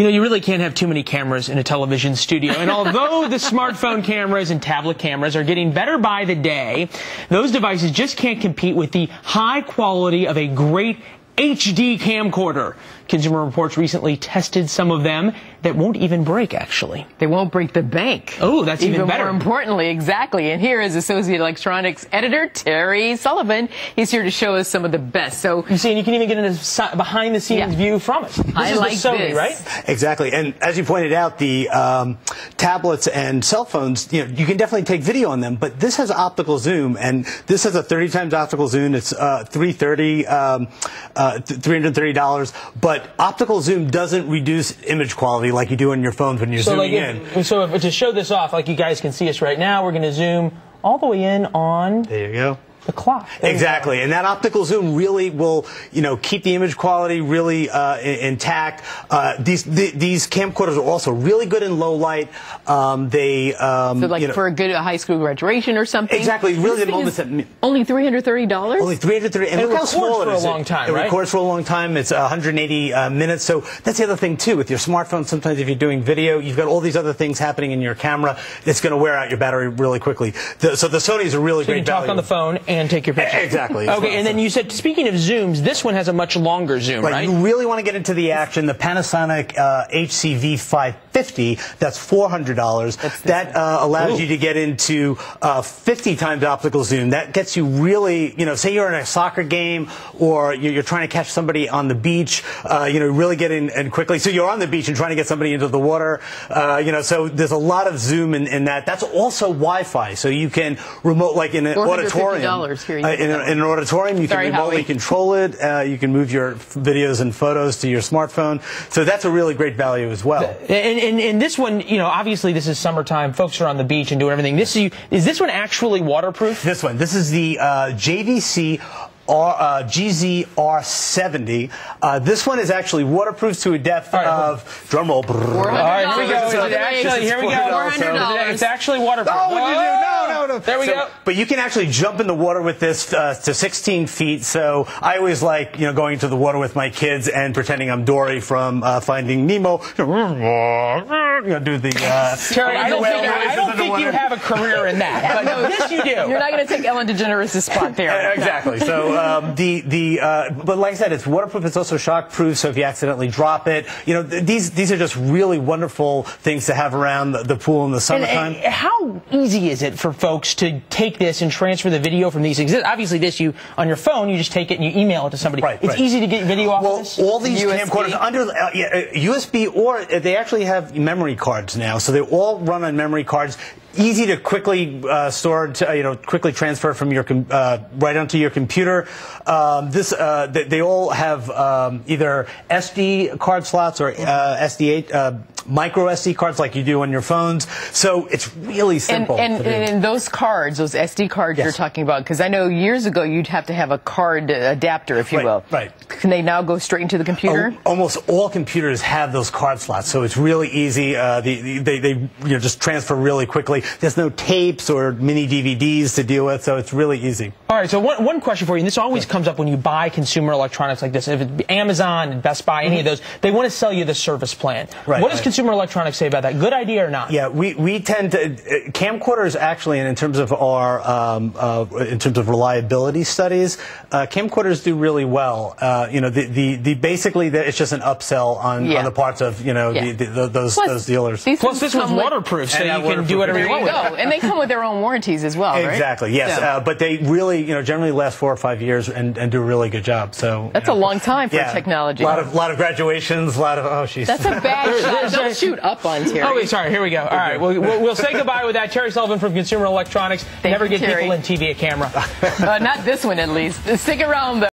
You know, you really can't have too many cameras in a television studio. And although the smartphone cameras and tablet cameras are getting better by the day, those devices just can't compete with the high quality of a great HD camcorder. Consumer Reports recently tested some of them that won't even break, actually. They won't break the bank. Oh, that's even, even better. more importantly, exactly. And here is Associate Electronics editor Terry Sullivan. He's here to show us some of the best. So you see, and you can even get a behind the scenes yeah. view from it. This I is like the Sony, this. right? Exactly. And as you pointed out, the um, tablets and cell phones, you know, you can definitely take video on them, but this has optical zoom, and this has a 30 times optical zoom. It's uh, 330, um, uh, $330, but optical zoom doesn't reduce image quality like you do on your phones when you're so zooming like if, in. So if, to show this off, like you guys can see us right now, we're going to zoom all the way in on. There you go the clock. Exactly, and that optical zoom really will, you know, keep the image quality really uh, intact. Uh, these the, these camcorders are also really good in low light. Um, they um, so like you know, for a good high school graduation or something. Exactly, really the moments that only three hundred thirty dollars. Only three hundred thirty, and, and it records for a long time. It right? records for a long time. It's 180 uh, minutes. So that's the other thing too with your smartphone. Sometimes if you're doing video, you've got all these other things happening in your camera. It's going to wear out your battery really quickly. The, so the Sony is a really so great. You can talk value. on the phone and take your picture. Exactly. Okay, and then you said, speaking of zooms, this one has a much longer zoom, right? right? You really want to get into the action. The Panasonic uh, HCV 550, that's $400. That uh, allows Ooh. you to get into uh, 50 times optical zoom. That gets you really, you know, say you're in a soccer game or you're, trying to catch somebody on the beach, uh, you know, really get in and quickly. So you're on the beach and trying to get somebody into the water, uh, you know, so there's a lot of zoom in, in that. That's also Wi-Fi, so you can remote, like in an auditorium. Here uh, in, a, in, an auditorium, you Sorry, can remotely Howie. control it. Uh, you can move your videos and photos to your smartphone. So that's a really great value as well. And, and, and this one, you know, obviously this is summertime. Folks are on the beach and doing everything. This is, is this one actually waterproof? This one. This is the uh, JVC R, uh, GZR70. Uh, this one is actually waterproof to a depth right, of drum roll. All right, here we go. Actually, here we go. $400. It's actually waterproof. Oh, what did you do? No, no, no. There we so, go. But you can actually jump in the water with this uh, to 16 feet. So I always like, you know, going to the water with my kids and pretending I'm Dory from uh, Finding Nemo. You know, do the. Uh, Terry, I don't think, I don't think you have a career in that, but this you do. You're not going to take Ellen DeGeneres' spot there. exactly. So um, the the uh, but like I said, it's waterproof. It's also shockproof. So if you accidentally drop it, you know th- these these are just really wonderful things to have around the, the pool in the summertime. And, uh, how easy is it for folks to take this and transfer the video from these? Obviously, this you on your phone, you just take it and you email it to somebody. Right, it's right. easy to get video off well, of this. all these USB? camcorders under uh, yeah, uh, USB or they actually have memory cards now, so they all run on memory cards easy to quickly uh, store, to, uh, you know, quickly transfer from your com- uh, right onto your computer. Um, this uh, they, they, all have um, either SD card slots or uh, SD8 uh, micro SD cards like you do on your phones. So it's really simple. And, and, and those cards, those SD cards yes. you're talking about, because I know years ago you'd have to have a card adapter, if you right, will. Right. Can they now go straight into the computer? Oh, almost all computers have those card slots, so it's really easy. Uh, the, they, they you know, just transfer really quickly. There's no tapes or mini DVDs to deal with, so it's really easy. All right, so one, one question for you, and this always comes up when you buy consumer electronics like this. If it's Amazon, Best Buy, any mm-hmm. of those, they want to sell you the service plan. Right, what does right. consumer electronics say about that? Good idea or not? Yeah, we, we tend to uh, camcorders actually, and in terms of our um, uh, in terms of reliability studies, uh, camcorders do really well. Uh, you know, the, the, the basically the, it's just an upsell on, yeah. on the parts of you know yeah. the, the, those Plus, those dealers. Plus, this one's waterproof, so you can do whatever you want. You go. and they come with their own warranties as well, right? Exactly. Yes, so. uh, but they really you know generally last four or five years and, and do a really good job. So that's you know, a long time for yeah, technology. A lot of lot of graduations, a lot of oh she's. That's a bad shot. Don't shoot up on Terry. Oh, wait, sorry. Here we go. All right, we'll, we'll, we'll say goodbye with that. Terry Sullivan from Consumer Electronics. Thank Never you, get Terry. people in TV a camera. uh, not this one, at least. Stick around, though.